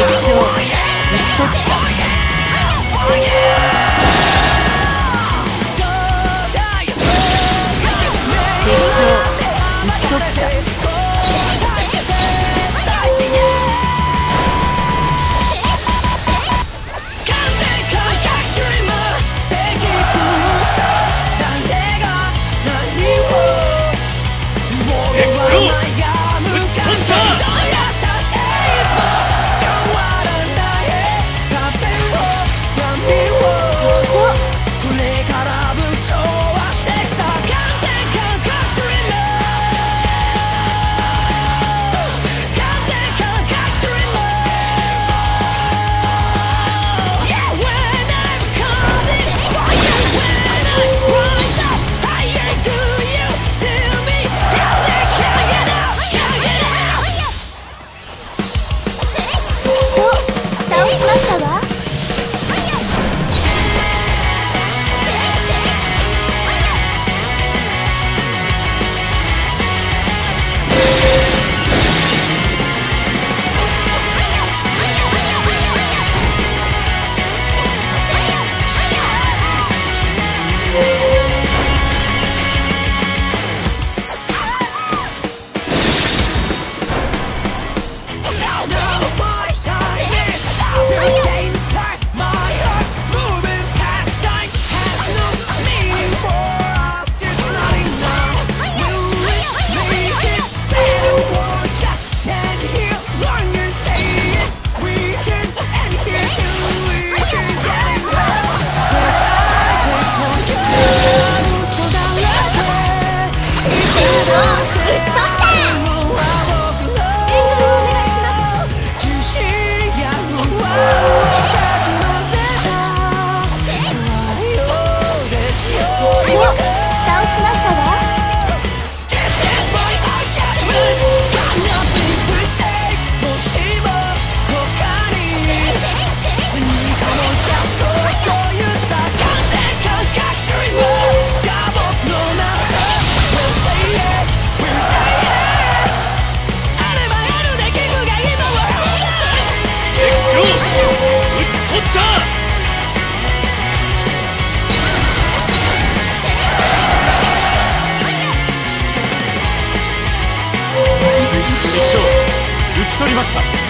敵将を打ち取った敵将を打ち取ったりました。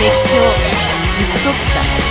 歴史を打ち取った